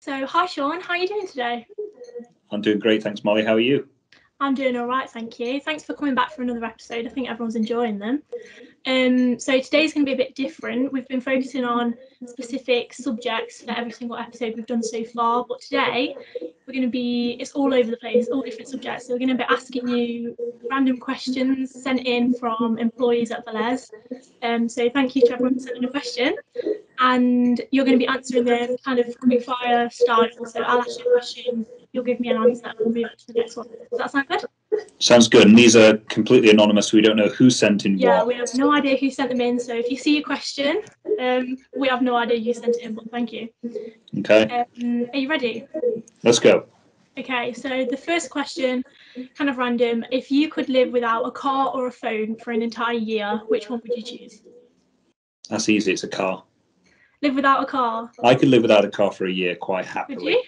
So, hi Sean, how are you doing today? I'm doing great, thanks, Molly. How are you? I'm doing all right, thank you. Thanks for coming back for another episode. I think everyone's enjoying them. Um, so today's going to be a bit different. We've been focusing on specific subjects for every single episode we've done so far, but today we're going to be it's all over the place, all different subjects. So we're going to be asking you random questions sent in from employees at Velez. Um, so thank you to everyone for sending a question, and you're going to be answering them kind of quick fire style. So I'll ask you a question, you'll give me an answer, and we'll move on to the next one. Does that sound good? Sounds good. And these are completely anonymous. We don't know who sent in Yeah, what. we have no idea who sent them in. So if you see a question, um, we have no idea who sent it in, but thank you. Okay, Um, are you ready? let's go. Okay, so the first question, kind of random. If you could live without a car or a phone for an entire year, which one would you choose? That's easy. It's a car. Live without a car, I could live without a car for a year quite would happily. you?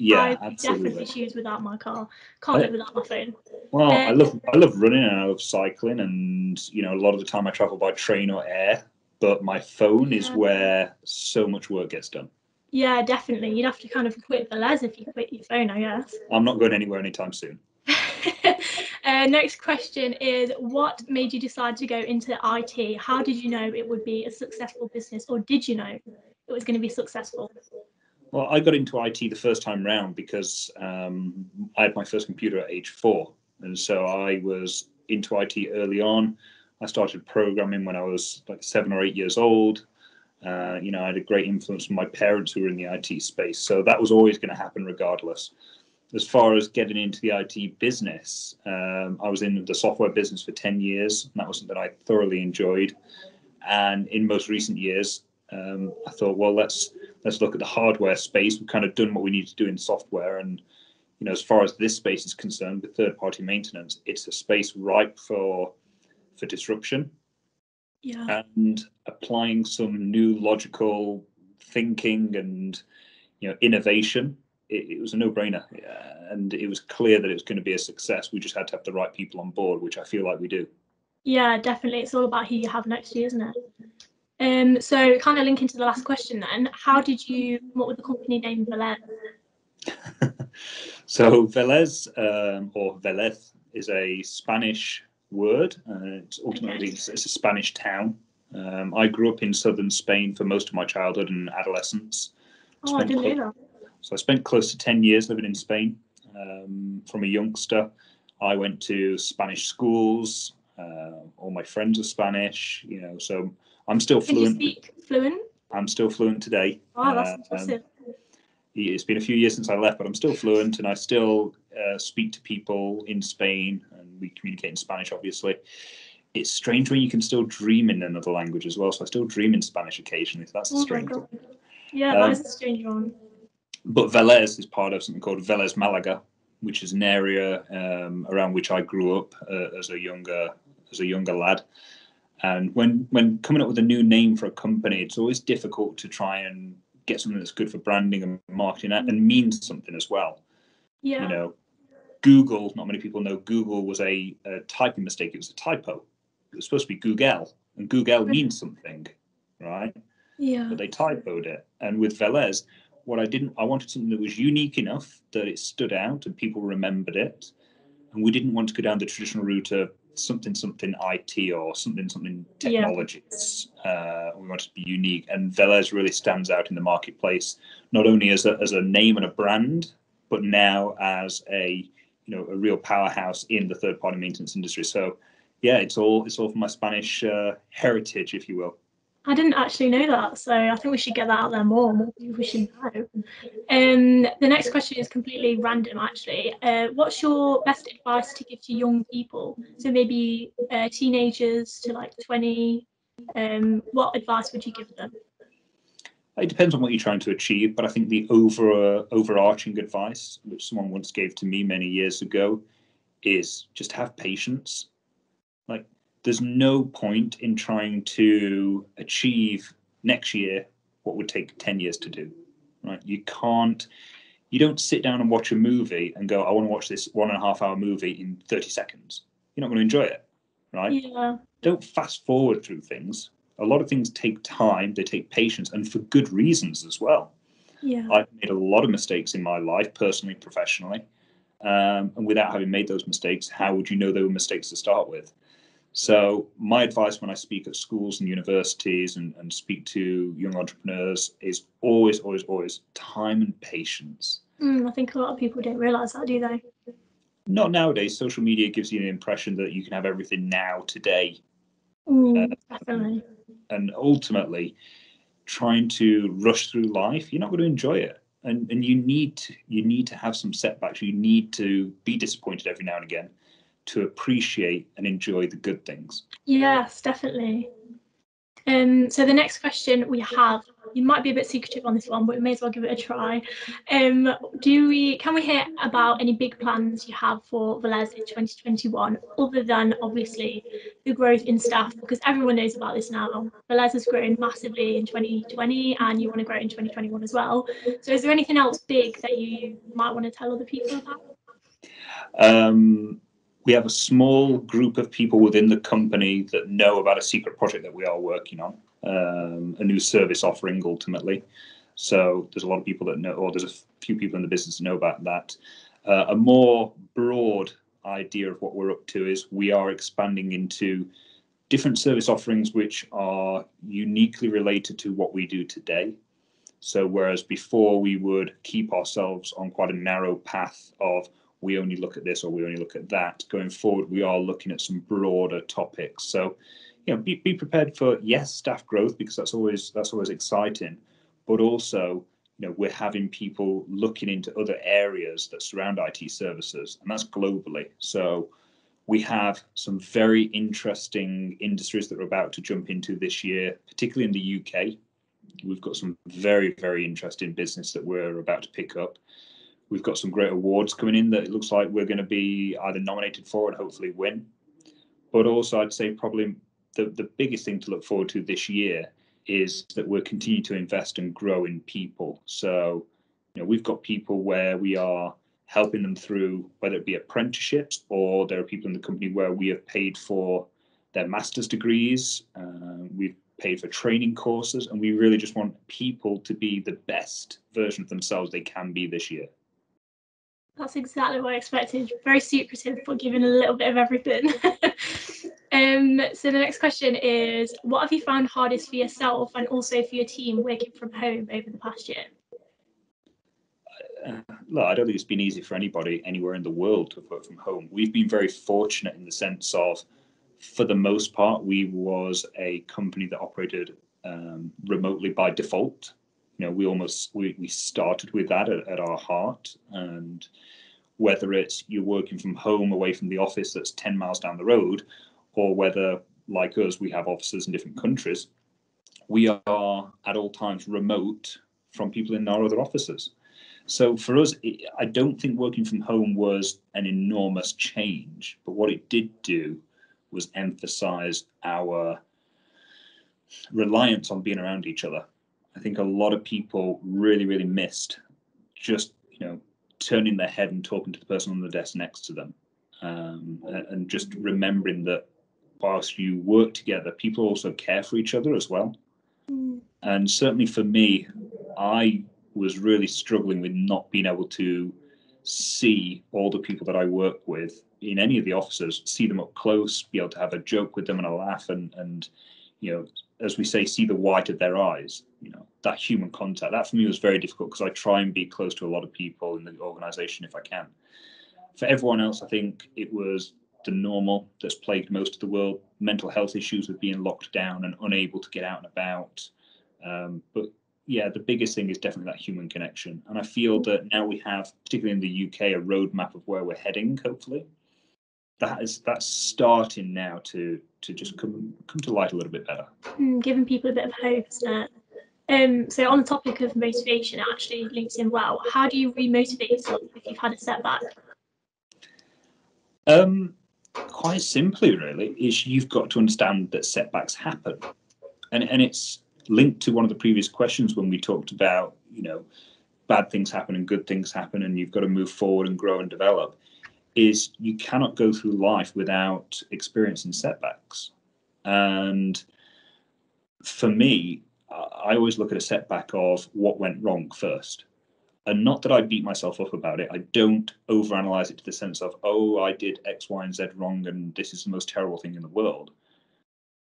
Yeah, I absolutely. definitely choose without my car. Can't I- live without my phone. Well, I Uh, love I love running and I love cycling, and you know a lot of the time I travel by train or air. But my phone is where so much work gets done. Yeah, definitely. You'd have to kind of quit Velez if you quit your phone, I guess. I'm not going anywhere anytime soon. uh, next question is what made you decide to go into IT? How did you know it would be a successful business, or did you know it was going to be successful? Well, I got into IT the first time round because um, I had my first computer at age four, and so I was into IT early on. I started programming when I was like seven or eight years old. Uh, you know, I had a great influence from my parents who were in the IT space, so that was always going to happen regardless. As far as getting into the IT business, um, I was in the software business for ten years, and that was something I thoroughly enjoyed. And in most recent years, um, I thought, well, let's let's look at the hardware space. We've kind of done what we need to do in software, and you know, as far as this space is concerned, with third-party maintenance, it's a space ripe for for disruption Yeah. and applying some new logical thinking and you know innovation. It, it was a no-brainer, uh, and it was clear that it was going to be a success. We just had to have the right people on board, which I feel like we do. Yeah, definitely. It's all about who you have next to you, isn't it? Um, so kind of linking to the last question then, how did you come up with the company name Velez? So Velez um, or Velez is a Spanish word. Uh, it's ultimately Okay. it's, it's a Spanish town. Um, I grew up in southern Spain for most of my childhood and adolescence. Oh, I didn't know that. So I spent close to 10 years living in Spain. Um, from a youngster, I went to Spanish schools. Uh, all my friends are Spanish, you know, so I'm still Can you fluent. speak fluent? I'm still fluent today. Oh, that's Um, impressive. it's been a few years since I left, but I'm still fluent and I still uh, speak to people in Spain and we communicate in Spanish, obviously. It's strange when you can still dream in another language as well. So I still dream in Spanish occasionally. So that's a Oh strange one. Yeah, um, that is a strange one. But Velez is part of something called Velez Malaga, which is an area um, around which I grew up uh, as a younger as a younger lad. And when when coming up with a new name for a company, it's always difficult to try and get something that's good for branding and marketing and mm-hmm. and means something as well. Yeah. you know google not many people know google was a, a typing mistake. It was a typo. It was supposed to be googol and googol mm-hmm. means something right? Yeah. but they typoed it. And with velez what i didn't i wanted something that was unique enough that it stood out and people remembered it. And we didn't want to go down the traditional route of something something it or something something Yeah. technologies uh, we wanted to be unique and velez really stands out in the marketplace not only as a, as a name and a brand but now as a you know a real powerhouse in the third party maintenance industry. So yeah, it's all it's all from my Spanish uh, heritage, if you will. I didn't actually know that, so I think we should get that out there more. People should know. Um, the next question is completely random, actually. Uh, what's your best advice to give to young people? So maybe uh, teenagers to like 20. Um, what advice would you give them? It depends on what you're trying to achieve, but I think the over uh, overarching advice, which someone once gave to me many years ago, is just have patience. Like, there's no point in trying to achieve next year what would take 10 years to do, right? You can't, you don't sit down and watch a movie and go, I want to watch this one and a half hour movie in 30 seconds. You're not going to enjoy it, right? Yeah, Don't fast forward through things. A lot of things take time, they take patience, and for good reasons as well. Yeah. I've made a lot of mistakes in my life, personally, professionally. Um, and without having made those mistakes, how would you know they were mistakes to start with? So, my advice when I speak at schools and universities and, and speak to young entrepreneurs is always, always, always time and patience. Mm, I think a lot of people don't realise that, do they? Not nowadays. Social media gives you the impression that you can have everything now, today. Mm, definitely. And ultimately, trying to rush through life, you're not going to enjoy it. And, and you need to, you need to have some setbacks. You need to be disappointed every now and again to appreciate and enjoy the good things. Yes, definitely. Um, so the next question we have, you might be a bit secretive on this one, but we may as well give it a try. Um, do we can we hear about any big plans you have for Velez in 2021, other than obviously the growth in staff? Because everyone knows about this now. Velez has grown massively in 2020, and you want to grow in 2021 as well. So is there anything else big that you might want to tell other people about? Um, we have a small group of people within the company that know about a secret project that we are working on, um, a new service offering ultimately. So there's a lot of people that know, or there's a few people in the business that know about that. Uh, a more broad idea of what we're up to is we are expanding into different service offerings which are uniquely related to what we do today. So whereas before we would keep ourselves on quite a narrow path of we only look at this or we only look at that. Going forward, we are looking at some broader topics. So, you know, be, be prepared for yes, staff growth because that's always that's always exciting, but also you know we're having people looking into other areas that surround IT services, and that's globally. So we have some very interesting industries that we're about to jump into this year, particularly in the UK. We've got some very, very interesting business that we're about to pick up we've got some great awards coming in that it looks like we're going to be either nominated for and hopefully win. But also, I'd say probably the, the biggest thing to look forward to this year is that we're continuing to invest and grow in people. So, you know, we've got people where we are helping them through whether it be apprenticeships or there are people in the company where we have paid for their master's degrees. Uh, we've paid for training courses, and we really just want people to be the best version of themselves they can be this year. That's exactly what I expected. Very secretive, but giving a little bit of everything. um, so the next question is, what have you found hardest for yourself and also for your team working from home over the past year? Uh, look, I don't think it's been easy for anybody anywhere in the world to work from home. We've been very fortunate in the sense of, for the most part, we was a company that operated um, remotely by default you know we almost we, we started with that at, at our heart. And whether it's you're working from home away from the office that's 10 miles down the road or whether like us we have offices in different countries we are at all times remote from people in our other offices. So for us i don't think working from home was an enormous change but what it did do was emphasize our reliance on being around each other I think a lot of people really, really missed just, you know, turning their head and talking to the person on the desk next to them. Um, and just remembering that whilst you work together, people also care for each other as well. Mm. And certainly for me, I was really struggling with not being able to see all the people that I work with in any of the offices, see them up close, be able to have a joke with them and a laugh and, and you know, as we say, see the white of their eyes. You know, that human contact. That for me was very difficult because I try and be close to a lot of people in the organization if I can. For everyone else, I think it was the normal that's plagued most of the world mental health issues with being locked down and unable to get out and about. Um, but yeah, the biggest thing is definitely that human connection. And I feel that now we have, particularly in the UK, a roadmap of where we're heading, hopefully that is that's starting now to to just come come to light a little bit better. Mm, giving people a bit of hope, isn't it? Um, so on the topic of motivation, it actually links in well. How do you remotivate yourself if you've had a setback? Um, quite simply, really, is you've got to understand that setbacks happen, and and it's linked to one of the previous questions when we talked about you know bad things happen and good things happen, and you've got to move forward and grow and develop is you cannot go through life without experiencing setbacks. And for me, I always look at a setback of what went wrong first. And not that I beat myself up about it. I don't overanalyze it to the sense of, oh, I did X, Y, and Z wrong, and this is the most terrible thing in the world.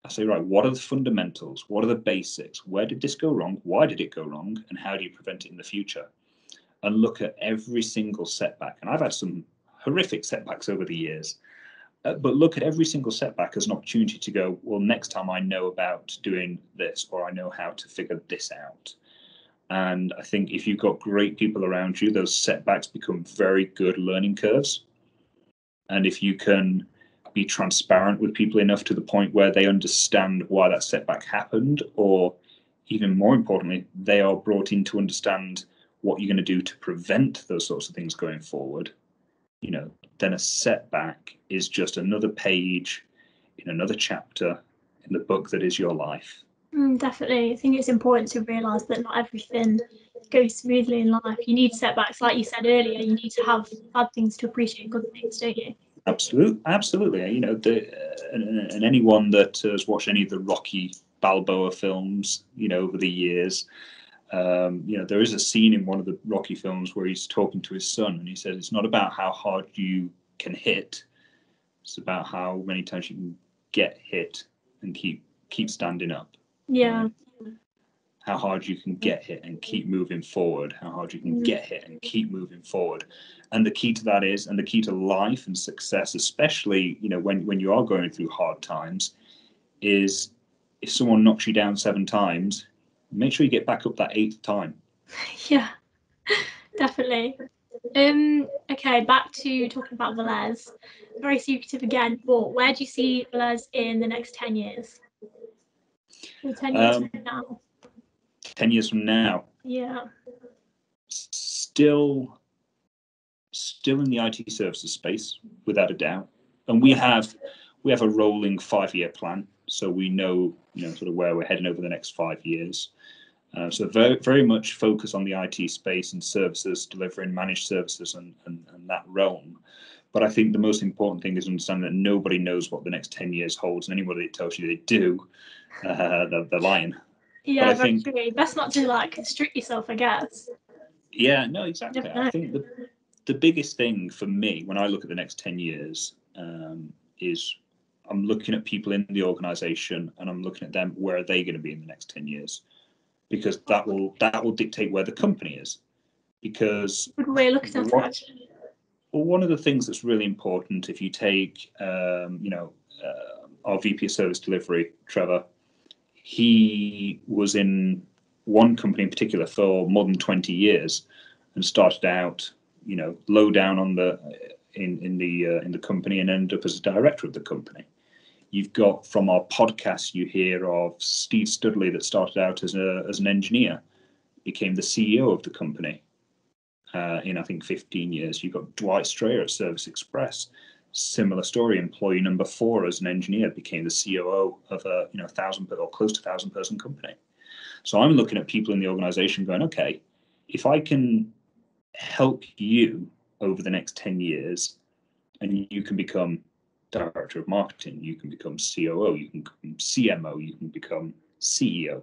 I say, right, what are the fundamentals? What are the basics? Where did this go wrong? Why did it go wrong? And how do you prevent it in the future? And look at every single setback. And I've had some horrific setbacks over the years. Uh, but look at every single setback as an opportunity to go, well, next time I know about doing this, or I know how to figure this out. And I think if you've got great people around you, those setbacks become very good learning curves. And if you can be transparent with people enough to the point where they understand why that setback happened, or even more importantly, they are brought in to understand what you're going to do to prevent those sorts of things going forward, you know, then a setback is just another page in another chapter in the book that is your life. Mm, definitely. I think it's important to realise that not everything goes smoothly in life. You need setbacks, like you said earlier. You need to have bad things to appreciate good things, don't you? Absolutely, absolutely. You know, the, uh, and, and anyone that has watched any of the Rocky Balboa films, you know, over the years, um, you know, there is a scene in one of the Rocky films where he's talking to his son, and he says, "It's not about how hard you can hit; it's about how many times you can get hit and keep keep standing up." Yeah. How hard you can get hit and keep moving forward. How hard you can Mm. get hit and keep moving forward. And the key to that is, and the key to life and success, especially you know when when you are going through hard times, is if someone knocks you down seven times, make sure you get back up that eighth time. Yeah, definitely. Um, okay, back to talking about Velez. Very secretive again, but where do you see Velez in the next 10 years? In 10 years Um, from now. Ten years from now, Yeah. still still in the IT services space without a doubt. And we have we have a rolling five year plan, so we know you know sort of where we're heading over the next five years. Uh, so very very much focus on the IT space and services, delivering managed services and, and, and that realm. But I think the most important thing is understanding that nobody knows what the next 10 years holds, and anybody that tells you they do, uh, they're, they're lying. Yeah, I very think- true. Best not to like constrict yourself, I guess. Yeah, no, exactly. I think the the biggest thing for me when I look at the next ten years um, is I'm looking at people in the organisation and I'm looking at them where are they going to be in the next ten years, because that will that will dictate where the company is. Because Good way of looking at What- well, one of the things that's really important if you take um, you know uh, our VP of Service Delivery, Trevor, he was in one company in particular for more than 20 years and started out you know low down on the in in the uh, in the company and ended up as a director of the company you've got from our podcast you hear of steve studley that started out as a as an engineer became the ceo of the company uh, in i think 15 years. You've got dwight strayer at service express. Similar story employee number four as an engineer became the coo of a you know thousand or close to thousand person company. So I'm looking at people in the organization going, okay, if I can help you over the next 10 years and you can become director of marketing, you can become COO, you can become CMO, you can become CEO.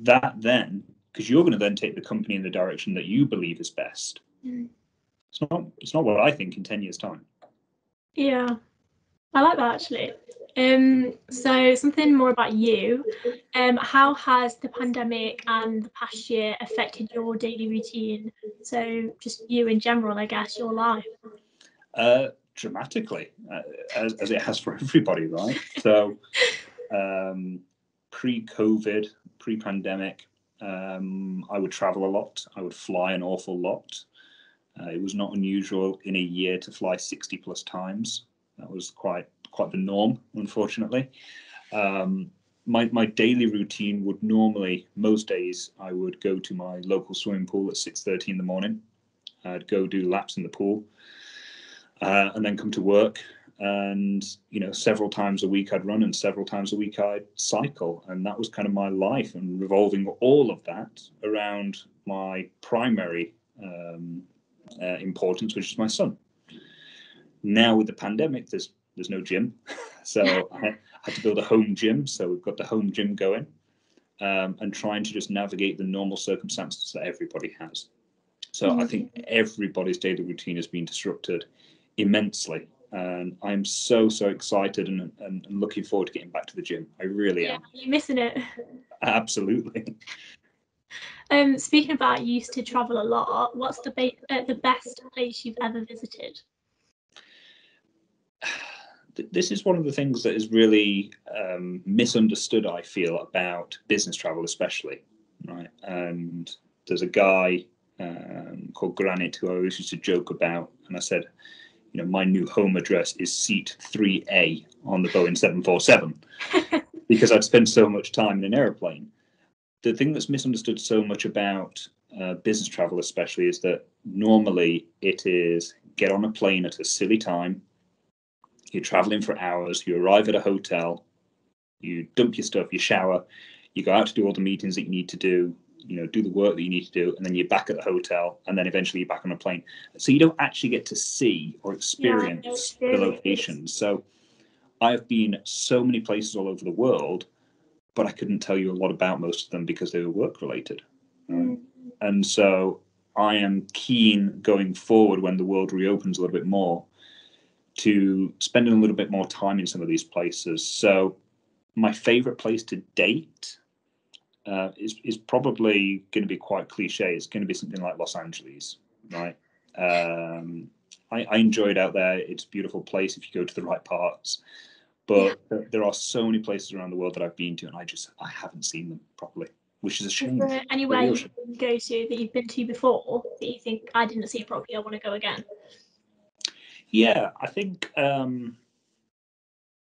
That then, because you're going to then take the company in the direction that you believe is best. Mm. It's not it's not what I think in 10 years' time. Yeah, I like that actually. Um, so something more about you. Um, how has the pandemic and the past year affected your daily routine? So just you in general, I guess, your life. uh, dramatically, uh, as, as it has for everybody, right? So, um, pre-COVID, pre-pandemic, um, I would travel a lot. I would fly an awful lot. Uh, it was not unusual in a year to fly 60 plus times. That was quite quite the norm, unfortunately. Um, my, my daily routine would normally, most days, I would go to my local swimming pool at 6.30 in the morning. I'd go do laps in the pool uh, and then come to work. And, you know, several times a week I'd run and several times a week I'd cycle. And that was kind of my life and revolving all of that around my primary um, uh, importance, which is my son. Now with the pandemic, there's there's no gym, so I, had to build a home gym, so we've got the home gym going, um, and trying to just navigate the normal circumstances that everybody has. So mm-hmm. I think everybody's daily routine has been disrupted immensely. And I'm so, so excited and, and, and looking forward to getting back to the gym. I really yeah, am. You're missing it. Absolutely. Um, speaking about you used to travel a lot, what's the ba- uh, the best place you've ever visited? This is one of the things that is really um, misunderstood. I feel about business travel, especially right. And there's a guy um, called Granite who I always used to joke about, and I said, you know, my new home address is seat 3A on the Boeing 747 because I'd spent so much time in an airplane. The thing that's misunderstood so much about uh, business travel, especially, is that normally it is get on a plane at a silly time. You're traveling for hours. You arrive at a hotel. You dump your stuff. You shower. You go out to do all the meetings that you need to do you know do the work that you need to do and then you're back at the hotel and then eventually you're back on a plane. So you don't actually get to see or experience yeah, the locations. So i have been so many places all over the world but i couldn't tell you a lot about most of them because they were work related. Mm. and so i am keen going forward when the world reopens a little bit more to spending a little bit more time in some of these places. So my favorite place to date uh, is is probably going to be quite cliche. It's going to be something like Los Angeles, right? Um, I, I enjoyed out there. It's a beautiful place if you go to the right parts. But yeah. there are so many places around the world that I've been to, and I just I haven't seen them properly, which is a shame. Is there anywhere you go to that you've been to before that you think I didn't see it properly? I want to go again. Yeah, I think um,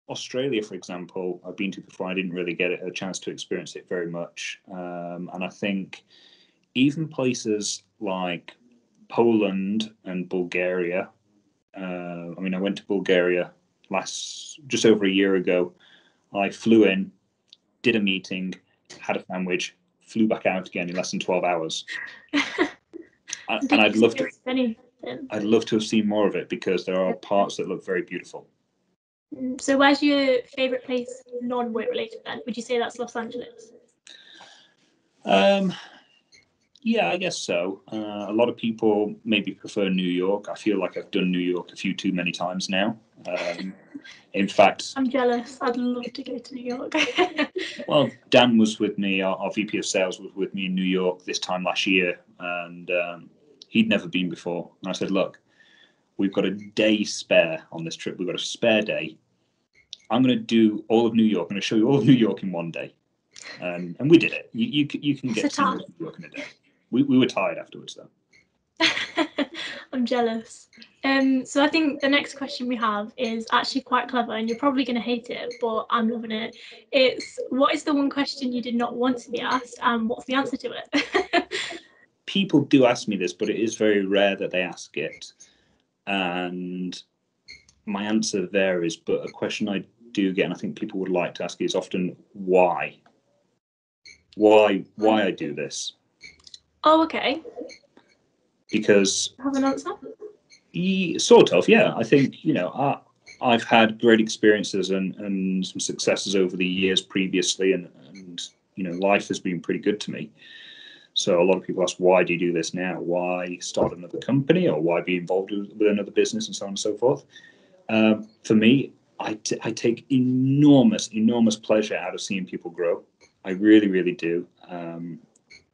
Australia, for example, I've been to before. I didn't really get a chance to experience it very much, um, and I think even places like Poland and Bulgaria. Uh, I mean, I went to Bulgaria last just over a year ago. I flew in, did a meeting, had a sandwich, flew back out again in less than twelve hours. and I'd love to. I'd love to have seen more of it because there are parts that look very beautiful. Mm, so, where's your favourite place non-work related? Then, would you say that's Los Angeles? Um, yeah, I guess so. Uh, a lot of people maybe prefer New York. I feel like I've done New York a few too many times now. Um, in fact, I'm jealous. I'd love to go to New York. well, Dan was with me. Our, our, VP of Sales was with me in New York this time last year, and um, he'd never been before. And I said, "Look, we've got a day spare on this trip. We've got a spare day. I'm going to do all of New York. I'm going to show you all of New York in one day. Um, and we did it. You, you, you can get to New York in a day. We, we were tired afterwards, though. I'm jealous. Um, so I think the next question we have is actually quite clever, and you're probably going to hate it, but I'm loving it. It's what is the one question you did not want to be asked, and what's the answer to it? People do ask me this, but it is very rare that they ask it and my answer there is, But a question I do get, and I think people would like to ask, is often why. Why? Why I do this? Oh, okay. Because have an answer. sort of, yeah. I think you know, I, I've had great experiences and, and some successes over the years previously, and, and you know, life has been pretty good to me. So a lot of people ask, why do you do this now? Why start another company or why be involved with another business and so on and so forth? Um, for me, I, t- I take enormous, enormous pleasure out of seeing people grow. I really, really do. Um,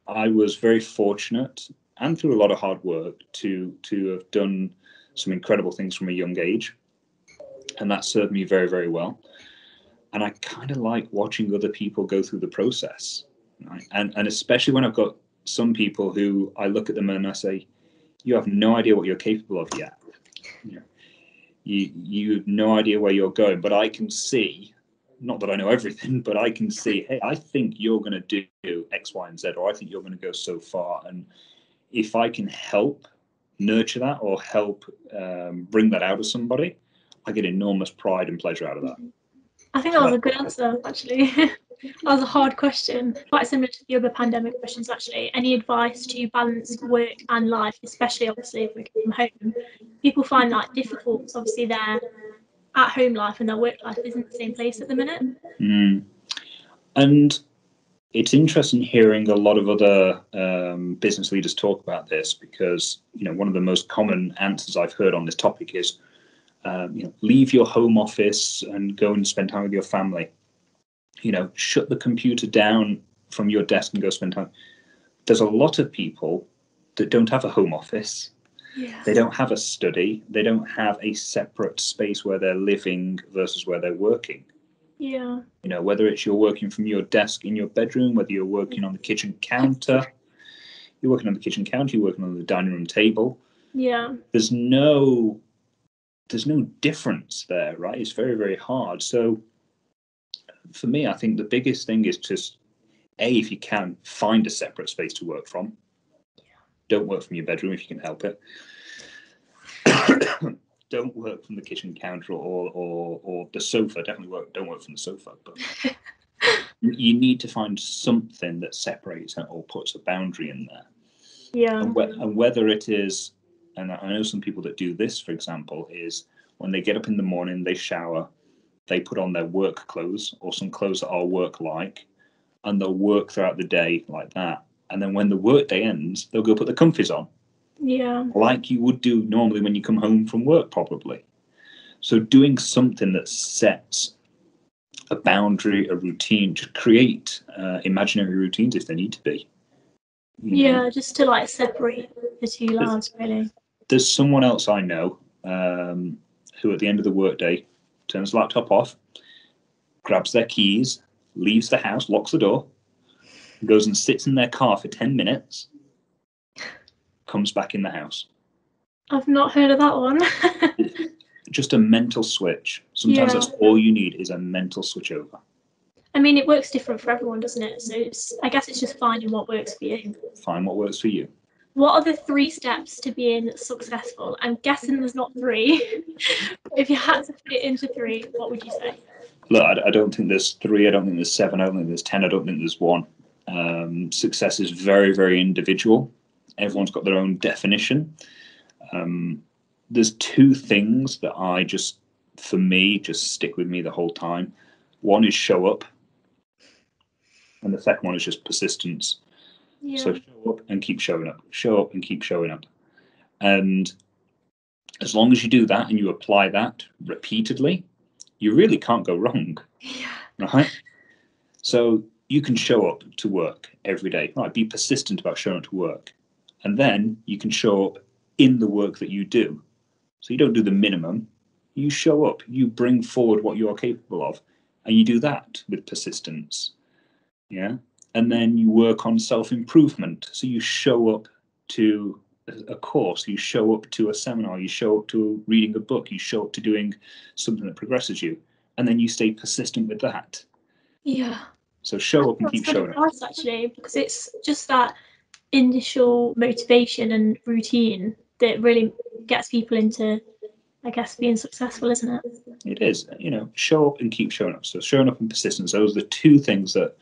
I was very fortunate and through a lot of hard work to to have done some incredible things from a young age, and that served me very, very well. And I kind of like watching other people go through the process, right? and and especially when I've got some people who I look at them and I say, you have no idea what you're capable of yet. You, know, you, you have no idea where you're going, but I can see, not that I know everything, but I can see, hey, I think you're going to do X, Y, and Z, or I think you're going to go so far. And if I can help nurture that or help um, bring that out of somebody, I get enormous pride and pleasure out of that. I think that was a good answer, actually. That was a hard question, quite similar to the other pandemic questions actually. Any advice to balance work and life, especially obviously if we're from home? People find that difficult. Obviously, they're at home life and their work life isn't the same place at the minute. Mm. And it's interesting hearing a lot of other um, business leaders talk about this because you know one of the most common answers I've heard on this topic is um, you know leave your home office and go and spend time with your family. You know, shut the computer down from your desk and go spend time. There's a lot of people that don't have a home office. Yeah. They don't have a study. They don't have a separate space where they're living versus where they're working. Yeah. You know, whether it's you're working from your desk in your bedroom, whether you're working on the kitchen counter, you're working on the kitchen counter, you're working on the dining room table. Yeah. There's no there's no difference there, right? It's very, very hard. So for me, I think the biggest thing is just a if you can find a separate space to work from. Don't work from your bedroom if you can help it. don't work from the kitchen counter or, or or the sofa. Definitely work. Don't work from the sofa. But you need to find something that separates it or puts a boundary in there. Yeah. And, whe- and whether it is, and I know some people that do this, for example, is when they get up in the morning, they shower, they put on their work clothes or some clothes that are work like, and they'll work throughout the day like that. And then when the work day ends, they'll go put the comfies on Yeah. like you would do normally when you come home from work, probably. So, doing something that sets a boundary, a routine, to create uh, imaginary routines if they need to be. You know, Yeah. Just to like separate the two lives, really. There's someone else I know um, who, at the end of the workday, turns the laptop off, grabs their keys, leaves the house, locks the door, goes and sits in their car for 10 minutes, comes back in the house. I've not heard of that one. just a mental switch. Sometimes Yeah. that's all you need is a mental switch over. I mean, it works different for everyone, doesn't it? So it's, I guess it's just finding what works for you. Find what works for you. What are the three steps to being successful? I'm guessing there's not three. if you had to put it into three, what would you say? Look, I, I don't think there's three. I don't think there's seven. I don't think there's ten. I don't think there's one. Um, success is very, very individual. Everyone's got their own definition. Um, there's two things that I just, for me, just stick with me the whole time. One is show up, and the second one is just persistence. Yeah. So show up and keep showing up. Show up and keep showing up. And as long as you do that and you apply that repeatedly, you really can't go wrong, yeah. right? So you can show up to work every day, right? Be persistent about showing up to work. And then you can show up in the work that you do. So you don't do the minimum, you show up, you bring forward what you're capable of, and you do that with persistence. Yeah and then you work on self improvement. So you show up to a course, you show up to a seminar, you show up to reading a book, you show up to doing something that progresses you, and then you stay persistent with that. Yeah. So show up and keep showing up. actually, because it's just that initial motivation and routine that really gets people into, I guess, being successful, isn't it? It is, you know, show up and keep showing up. So showing up and persistence, those are the two things that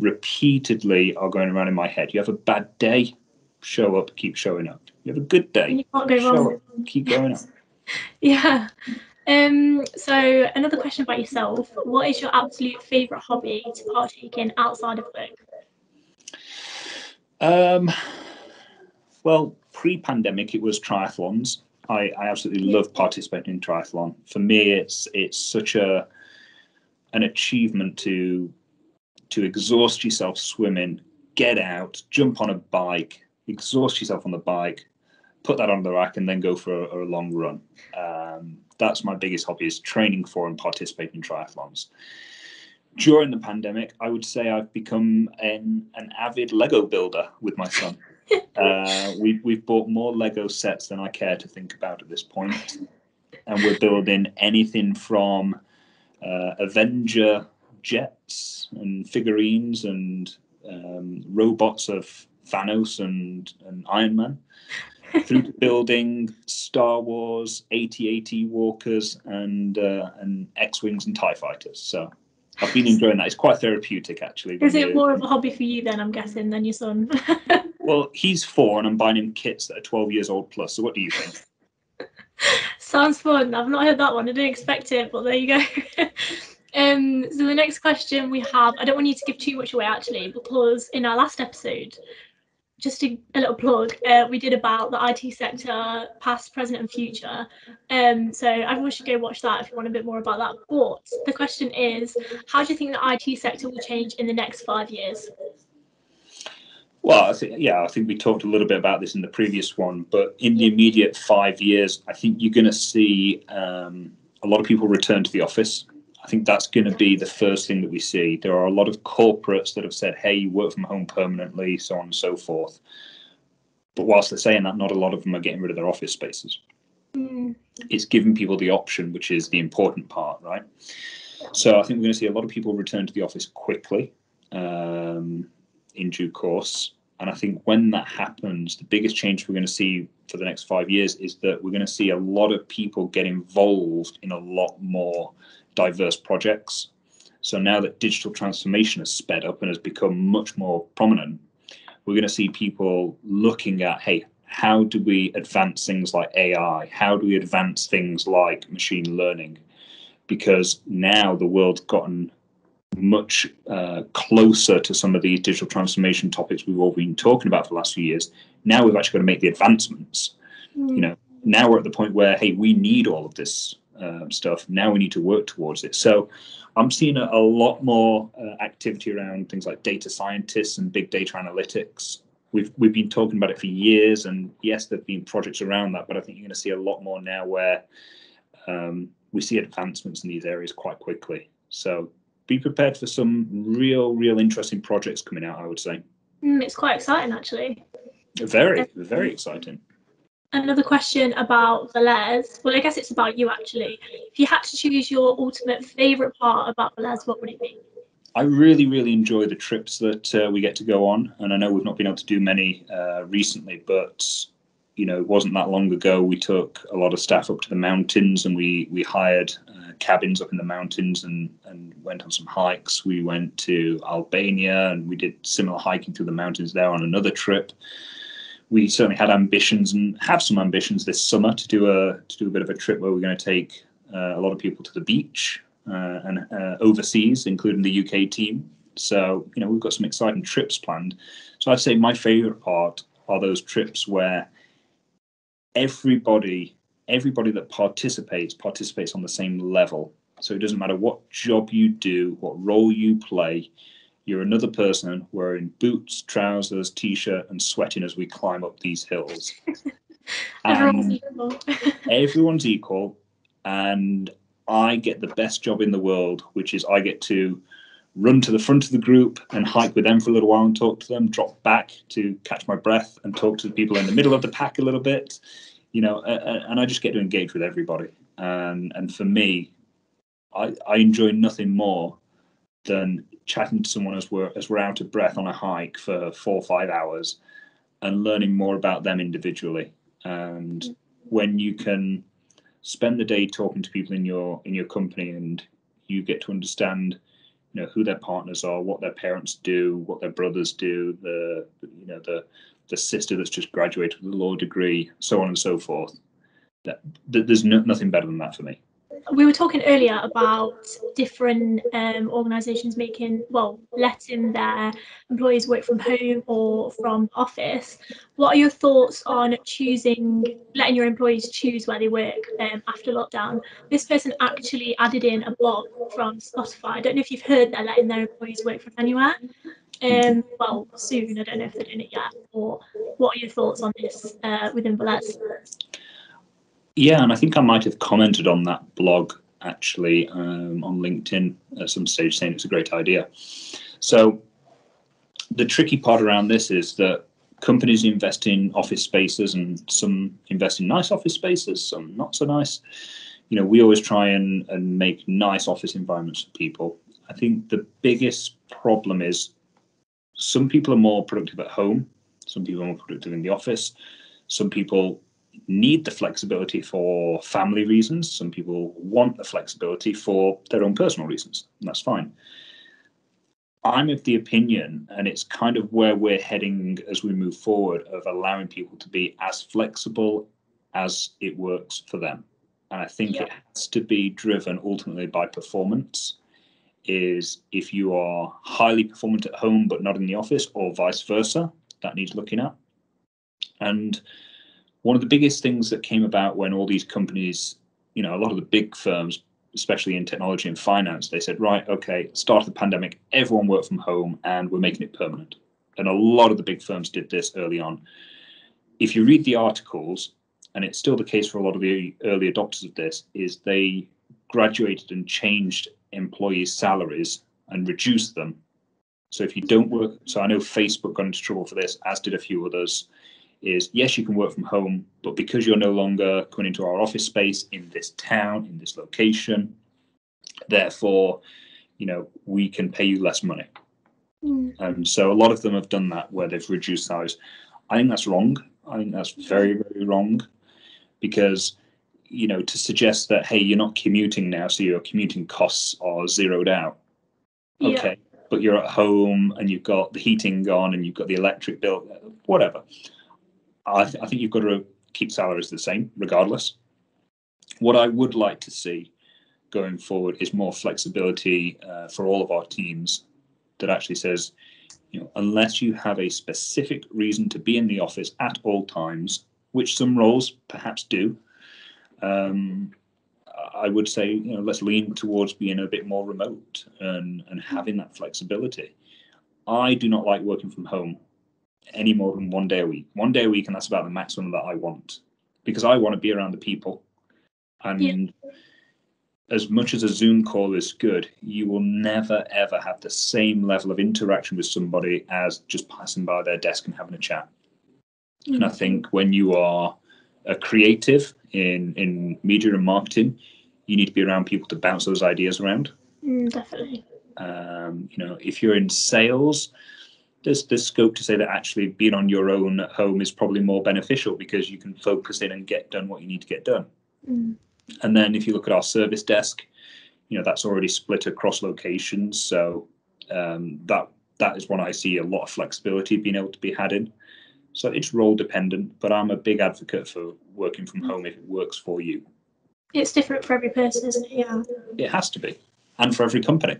repeatedly are going around in my head. You have a bad day, show up, keep showing up. You have a good day, you can't go show wrong. up, keep going up. Yeah. Um, so another question about yourself. What is your absolute favourite hobby to partake in outside of work? Um, well, pre-pandemic, it was triathlons. I, I absolutely love participating in triathlon. For me, it's it's such a an achievement to to exhaust yourself swimming, get out, jump on a bike, exhaust yourself on the bike, put that on the rack, and then go for a, a long run. Um, that's my biggest hobby is training for and participating in triathlons. During the pandemic, I would say I've become an, an avid Lego builder with my son. uh, we've, we've bought more Lego sets than I care to think about at this point. And we're building anything from uh, Avenger jets and figurines and um, robots of Thanos and, and Iron Man through to building Star Wars, AT-AT walkers, and uh, and X-wings and Tie fighters. So I've been enjoying that. It's quite therapeutic, actually. Is it more of a hobby for you then, I'm guessing, than your son? Well, he's four, and I'm buying him kits that are 12 years old plus. So what do you think? Sounds fun. I've not heard that one. I didn't expect it, but there you go. Um, so the next question we have, I don't want you to give too much away actually, because in our last episode, just a, a little plug, uh, we did about the IT sector, past, present, and future. Um, so everyone should go watch that if you want a bit more about that. But the question is, how do you think the IT sector will change in the next five years? Well, I think yeah, I think we talked a little bit about this in the previous one, but in the immediate five years, I think you're going to see um, a lot of people return to the office. I think that's going to be the first thing that we see. There are a lot of corporates that have said, "Hey, you work from home permanently," so on and so forth. But whilst they're saying that, not a lot of them are getting rid of their office spaces. Mm. It's giving people the option, which is the important part, right? So I think we're going to see a lot of people return to the office quickly. Um, in due course. And I think when that happens, the biggest change we're going to see for the next five years is that we're going to see a lot of people get involved in a lot more diverse projects. So now that digital transformation has sped up and has become much more prominent, we're going to see people looking at, hey, how do we advance things like AI? How do we advance things like machine learning? Because now the world's gotten much uh, closer to some of the digital transformation topics we've all been talking about for the last few years. Now we've actually got to make the advancements. Mm. You know, now we're at the point where hey, we need all of this uh, stuff. Now we need to work towards it. So I'm seeing a, a lot more uh, activity around things like data scientists and big data analytics. We've we've been talking about it for years, and yes, there've been projects around that, but I think you're going to see a lot more now where um, we see advancements in these areas quite quickly. So be prepared for some real, real interesting projects coming out. I would say. Mm, it's quite exciting, actually. Very, very exciting. Another question about Velez. Well, I guess it's about you actually. If you had to choose your ultimate favourite part about Velez, what would it be? I really, really enjoy the trips that uh, we get to go on, and I know we've not been able to do many uh, recently, but you know, it wasn't that long ago. We took a lot of staff up to the mountains, and we we hired uh, cabins up in the mountains and and went on some hikes. We went to Albania, and we did similar hiking through the mountains there on another trip. We certainly had ambitions and have some ambitions this summer to do a to do a bit of a trip where we're going to take uh, a lot of people to the beach uh, and uh, overseas, including the UK team. So you know we've got some exciting trips planned. So I'd say my favourite part are those trips where everybody everybody that participates participates on the same level. So it doesn't matter what job you do, what role you play, you're another person wearing boots, trousers, t-shirt, and sweating as we climb up these hills. everyone's equal. everyone's equal, and I get the best job in the world, which is I get to run to the front of the group and hike with them for a little while and talk to them, drop back to catch my breath and talk to the people in the middle of the pack a little bit, you know, and I just get to engage with everybody. And and for me, I, I enjoy nothing more than chatting to someone as we're as we're out of breath on a hike for four or five hours and learning more about them individually. And mm-hmm. when you can spend the day talking to people in your in your company and you get to understand you know who their partners are, what their parents do, what their brothers do, the you know the the sister that's just graduated with a law degree, so on and so forth. That, that there's no, nothing better than that for me we were talking earlier about different um, organisations making, well, letting their employees work from home or from office. What are your thoughts on choosing, letting your employees choose where they work um, after lockdown? This person actually added in a blog from Spotify. I don't know if you've heard they're letting their employees work from anywhere. Um, well, soon. I don't know if they're doing it yet. Or what are your thoughts on this uh, within Velez? Yeah, and I think I might have commented on that blog actually um, on LinkedIn at some stage saying it's a great idea. So the tricky part around this is that companies invest in office spaces and some invest in nice office spaces, some not so nice. You know, we always try and, and make nice office environments for people. I think the biggest problem is some people are more productive at home, some people are more productive in the office, some people need the flexibility for family reasons. Some people want the flexibility for their own personal reasons, and that's fine. I'm of the opinion, and it's kind of where we're heading as we move forward, of allowing people to be as flexible as it works for them. and I think Yeah. it has to be driven ultimately by performance. Is if you are highly performant at home but not in the office, or vice versa, that needs looking at. And one of the biggest things that came about when all these companies, you know, a lot of the big firms, especially in technology and finance, they said, right, okay, start of the pandemic, everyone work from home and we're making it permanent. And a lot of the big firms did this early on. If you read the articles, and it's still the case for a lot of the early adopters of this, is they graduated and changed employees' salaries and reduced them. So if you don't work, so I know Facebook got into trouble for this, as did a few others. Is yes, you can work from home, but because you're no longer coming into our office space in this town, in this location, therefore, you know, we can pay you less money. Mm. And so a lot of them have done that where they've reduced salaries. I think that's wrong. I think that's very, very wrong because, you know, to suggest that, hey, you're not commuting now, so your commuting costs are zeroed out. Yeah. Okay. But you're at home and you've got the heating on and you've got the electric bill, whatever. I, th- I think you've got to keep salaries the same regardless. What I would like to see going forward is more flexibility uh, for all of our teams that actually says, you know, unless you have a specific reason to be in the office at all times, which some roles perhaps do, um, I would say, you know, let's lean towards being a bit more remote and, and having that flexibility. I do not like working from home any more than one day a week. One day a week, and that's about the maximum that I want because I want to be around the people. And as much as a Zoom call is good, you will never ever have the same level of interaction with somebody as just passing by their desk and having a chat. And I think when you are a creative in in media and marketing, you need to be around people to bounce those ideas around. Mm, definitely. Um, you know, if you're in sales, there's there's scope to say that actually being on your own at home is probably more beneficial because you can focus in and get done what you need to get done. Mm. And then if you look at our service desk, you know that's already split across locations. So um, that that is one I see a lot of flexibility being able to be had in. So it's role dependent, but I'm a big advocate for working from home if it works for you. It's different for every person, isn't it? Yeah. It has to be, and for every company.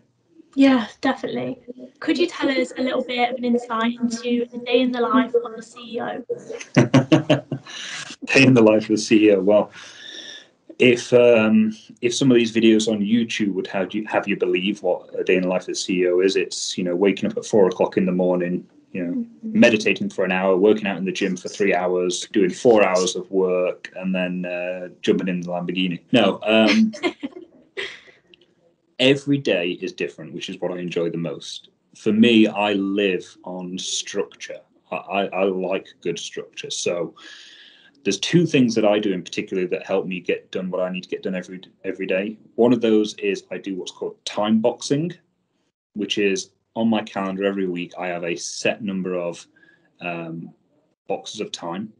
Yeah, definitely. Could you tell us a little bit of an insight into a day in the life of the E CEO? Day in the life of the CEO. Well, if um, if some of these videos on YouTube would have you have you believe what a day in the life of the CEO is, it's you know waking up at four o'clock in the morning, you know, meditating for an hour, working out in the gym for three hours, doing four hours of work, and then uh, jumping in the Lamborghini. No, um, every day is different, which is what I enjoy the most. For me, I live on structure. I, I, like good structure. So there's two things that I do in particular that help me get done what I need to get done every every day. One of those is I do what's called time boxing, which is on my calendar every week. I have a set number of um, boxes of time,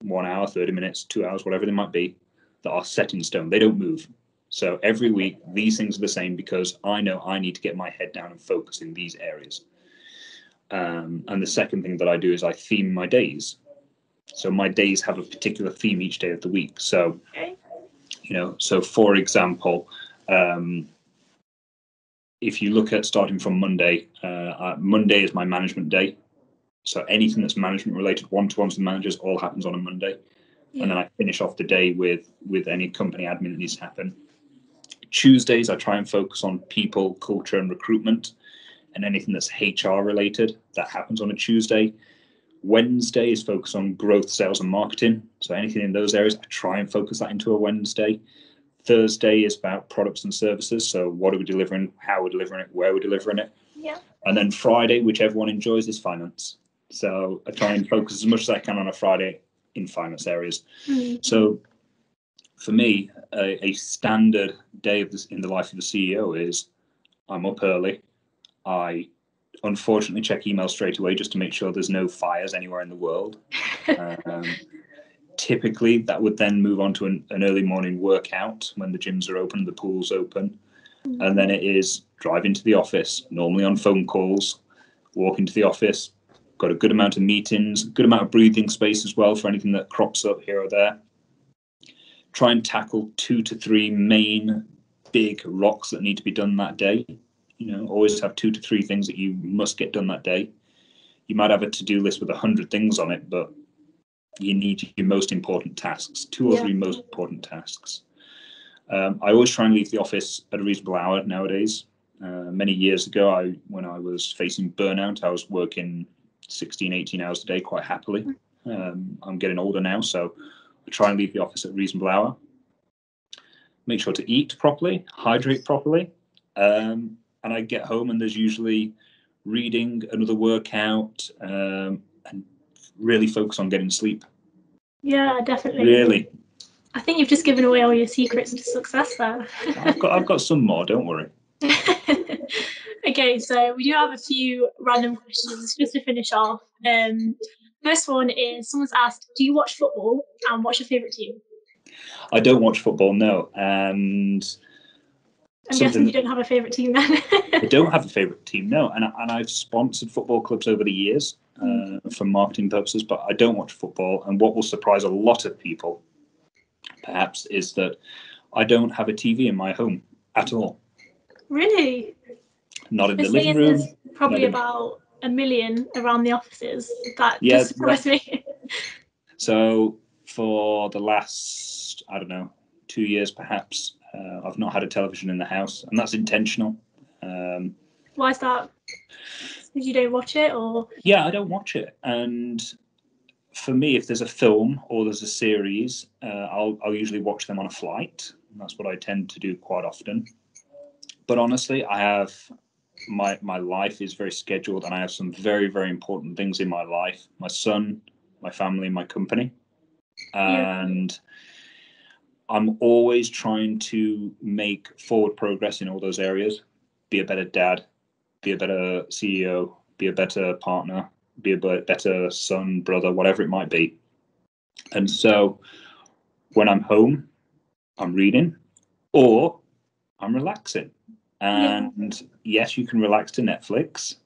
one hour, thirty minutes, two hours, whatever they might be, that are set in stone. They don't move. So every week, these things are the same because I know I need to get my head down and focus in these areas. Um, and the second thing that I do is I theme my days. So my days have a particular theme each day of the week. So, you know, so for example, um, if you look at starting from Monday, uh, uh, Monday is my management day. So anything that's management related, one to ones with managers, all happens on a Monday and then I finish off the day with with any company admin that needs to happen. Tuesdays, I try and focus on people, culture, and recruitment, and anything that's HR related that happens on a Tuesday. Wednesday is focused on growth, sales, and marketing. So anything in those areas, I try and focus that into a Wednesday. Thursday is about products and services. So what are we delivering, how are we're delivering it, where are we're delivering it. Yeah. And then Friday, which everyone enjoys, is finance. So I try and focus as much as I can on a Friday in finance areas. Mm. So for me, a, a standard day of this in the life of the CEO is I'm up early. I unfortunately check email straight away just to make sure there's no fires anywhere in the world. Um, typically, that would then move on to an, an early morning workout when the gyms are open, the pool's open. And then it is drive into the office, normally on phone calls, walk into the office, got a good amount of meetings, good amount of breathing space as well for anything that crops up here or there. Try and tackle two to three main big rocks that need to be done that day. You know, always have two to three things that you must get done that day. You might have a to do list with a hundred things on it, but you need your most important tasks, two or Yeah. three most important tasks. Um, I always try and leave the office at a reasonable hour nowadays. Uh, many years ago, I when I was facing burnout, I was working 16, 18 hours a day quite happily. Um, I'm getting older now, so try and leave the office at a reasonable hour. Make sure to eat properly, hydrate properly, um, and I get home and there's usually reading, another workout, um, and really focus on getting sleep. Yeah, definitely. Really, I think you've just given away all your secrets to success there. I've got I've got some more. Don't worry. okay, so we do have a few random questions just to finish off. Um, first one is someone's asked, "Do you watch football? And what's your favourite team?" I don't watch football, no, and I'm guessing you don't have a favourite team then. I don't have a favourite team, no. And, and I've sponsored football clubs over the years uh, for marketing purposes, but I don't watch football. And what will surprise a lot of people, perhaps, is that I don't have a TV in my home at all. really? Not in the living room. probably Maybe. about a million around the offices. That Yeah, does surprise me. So for the last, I don't know, two years perhaps, uh, I've not had a television in the house, and that's intentional. Um, Why is that? Because you don't watch it, or yeah, I don't watch it, and for me, if there's a film or there's a series, uh, I'll I'll usually watch them on a flight. And that's what I tend to do quite often. But honestly, I have my my life is very scheduled, and I have some very very important things in my life: my son, my family, my company, Yeah. and I'm always trying to make forward progress in all those areas. Be a better dad, be a better CEO, be a better partner, be a better son, brother, whatever it might be. And so when I'm home, I'm reading or I'm relaxing. And yes, you can relax to Netflix,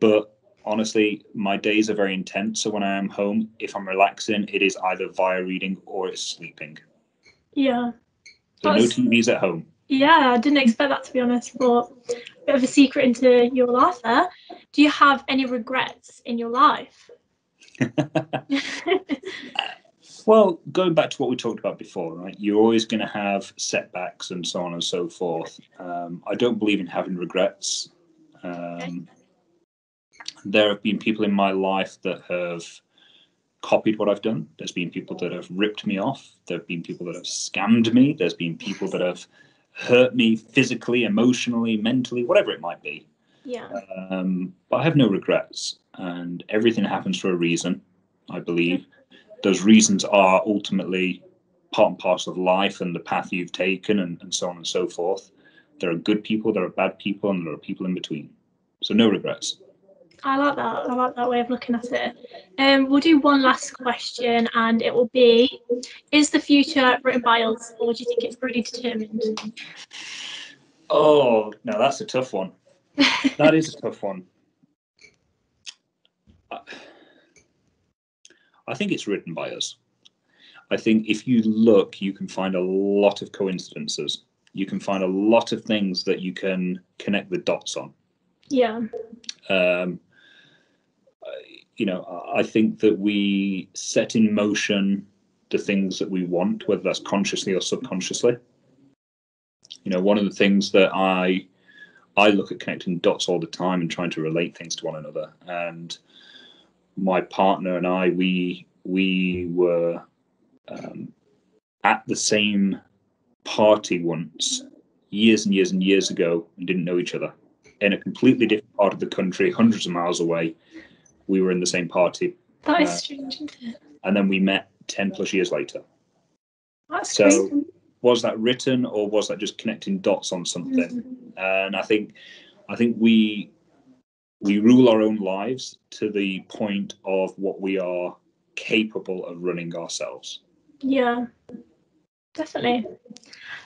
but honestly, my days are very intense. So when I am home, if I'm relaxing, it is either via reading or it's sleeping. yeah, So no TVs at home. yeah. I didn't expect that to be honest. But a bit of a secret into your life there. Do you have any regrets in your life? Uh, Well, going back to what we talked about before, right? You're always going to have setbacks and so on and so forth. Um, I don't believe in having regrets. Um, there have been people in my life that have copied what I've done. There's been people that have ripped me off. There have been people that have scammed me. There's been people that have hurt me physically, emotionally, mentally, whatever it might be. yeah, Um, but I have no regrets, and everything happens for a reason. I believe those reasons are ultimately part and parcel of life and the path you've taken, and, and so on and so forth. There are good people, there are bad people, and there are people in between. So no regrets. I like that. I like that way of looking at it. Um, we'll do one last question, and it will be: Is the future written by us, or do you think it's already determined? Oh, no, that's a tough one. That is a tough one. I- I think it's written by us. I think if you look, you can find a lot of coincidences. You can find a lot of things that you can connect the dots on. Yeah, Um, you know, I I think that we set in motion the things that we want, whether that's consciously or subconsciously. You know, one of the things that I I look at connecting dots all the time and trying to relate things to one another. And my partner and I, we we were um, at the same party once, years and years and years ago, and didn't know each other. In a completely different part of the country, hundreds of miles away, we were in the same party, that is Uh, strange, isn't it? and then we met ten plus years later. That's so- crazy. Was that written, or was that just connecting dots on something? Mhm. and I think I think we we rule our own lives to the point of what we are capable of running ourselves. Yeah, definitely.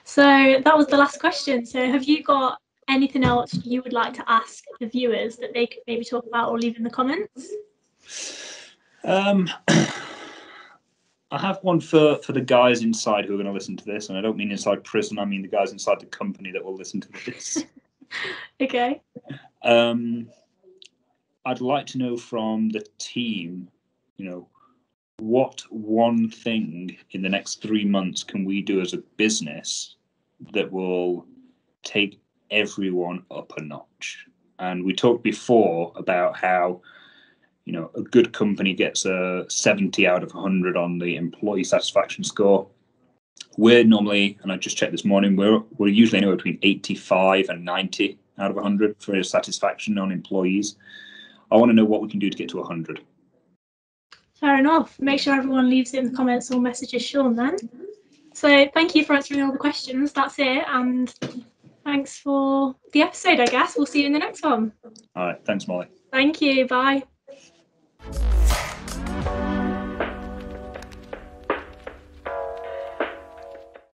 So that was the last question. So have you got anything else you would like to ask the viewers that they could maybe talk about or leave in the comments? Um, I have one for for the guys inside who are going to listen to this, and I don't mean inside prison. I mean the guys inside the company that will listen to this. okay. Um, I'd like to know from the team, you know, what one thing in the next three months can we do as a business that will take everyone up a notch? And we talked before about how, you know, a good company gets a 70 out of 100 on the employee satisfaction score. We're normally, and I just checked this morning, we're we're usually anywhere between 85 and 90 out of 100 for satisfaction on employees. I want to know what we can do to get to 100. Fair enough. Make sure everyone leaves it in the comments or messages Sean then. So thank you for answering all the questions. That's it. And thanks for the episode, I guess. We'll see you in the next one. All right. Thanks, Molly. Thank you. Bye.